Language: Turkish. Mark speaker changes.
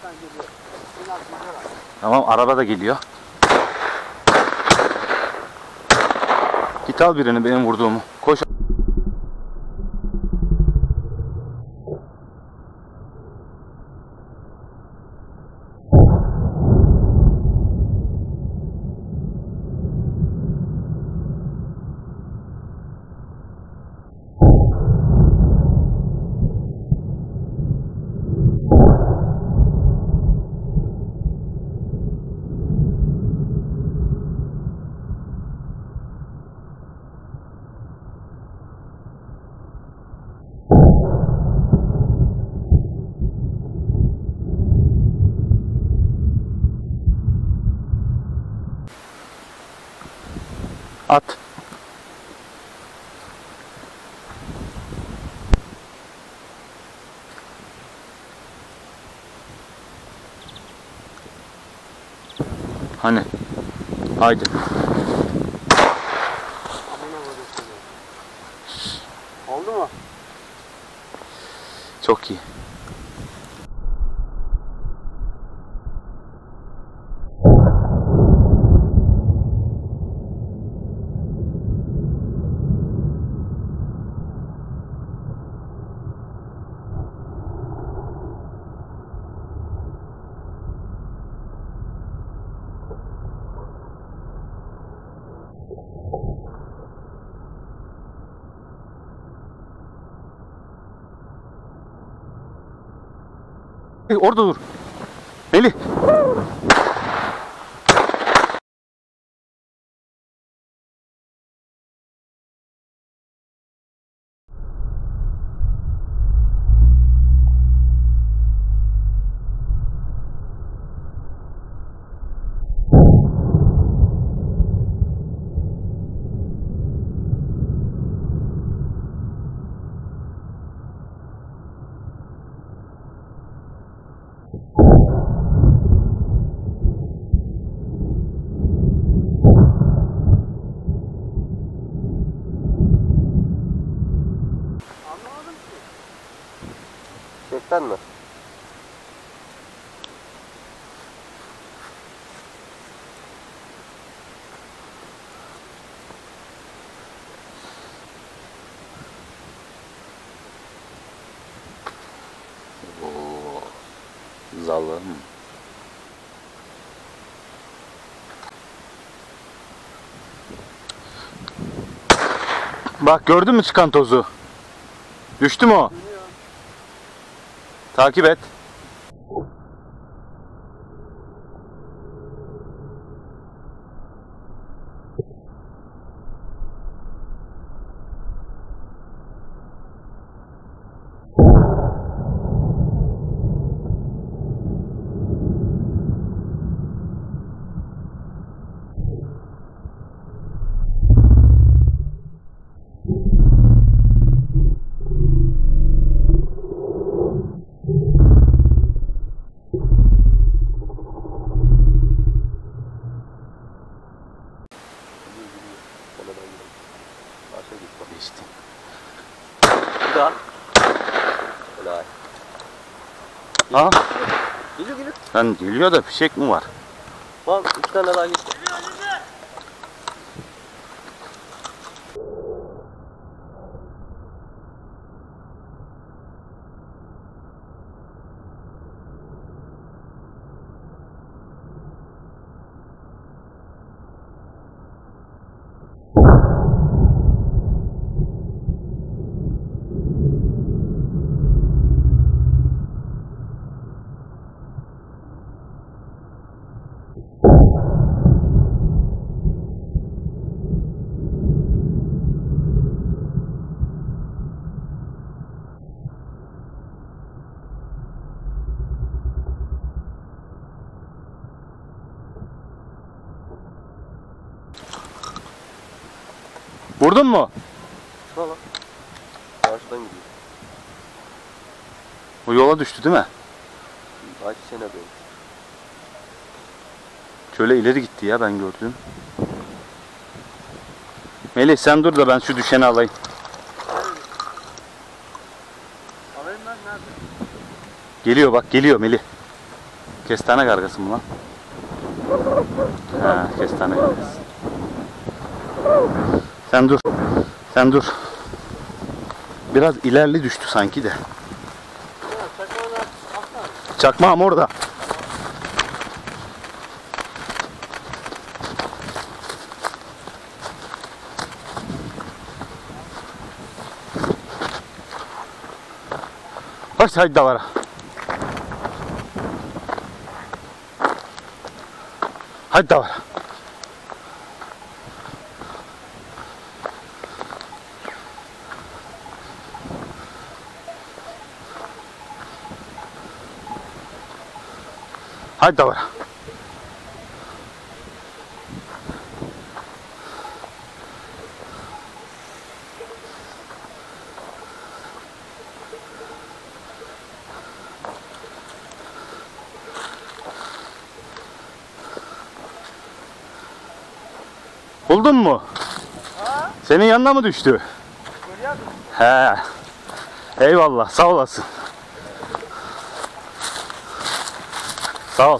Speaker 1: Alttan geliyor.
Speaker 2: Tamam araba da geliyor. Git al birini benim vurduğumu. Koş. At. Hani? Haydi.
Speaker 1: Oldu mu?
Speaker 2: Çok iyi. Orada dur. Melih.
Speaker 3: Mi?
Speaker 2: Oo, zalım. Bak gördün mü çıkan tozu? Düştü mü o?
Speaker 1: Dönüyor.
Speaker 2: Takip et.
Speaker 3: Ona ben gidelim. Başa git.
Speaker 2: Geçti.
Speaker 3: Bir daha. Helal.
Speaker 2: Ha?
Speaker 3: Geliyor geliyor.
Speaker 2: Lan geliyor da fişek mi var?
Speaker 3: Bak iki tane daha gitti.
Speaker 2: Vurdun mu?
Speaker 3: Şuna lan. Karşıdan gidiyor.
Speaker 2: O yola düştü değil mi?
Speaker 3: Aç sene böyle.
Speaker 2: Şöyle ileri gitti ya ben gördüm. Melih sen dur da ben şu düşeni alayım.
Speaker 1: Alayım ben nerede?
Speaker 2: Geliyor bak geliyor Melih. Kestane kargası mı lan? Ha, kestane kargası. Sen dur. Sen dur. Biraz ilerli düştü sanki de. Çakmağım orada. Bak haydi davara. Haydi davara. Haydi davara. Buldun mu? Senin yanına mı düştü? He. Eyvallah, sağ olasın. Sağ ol.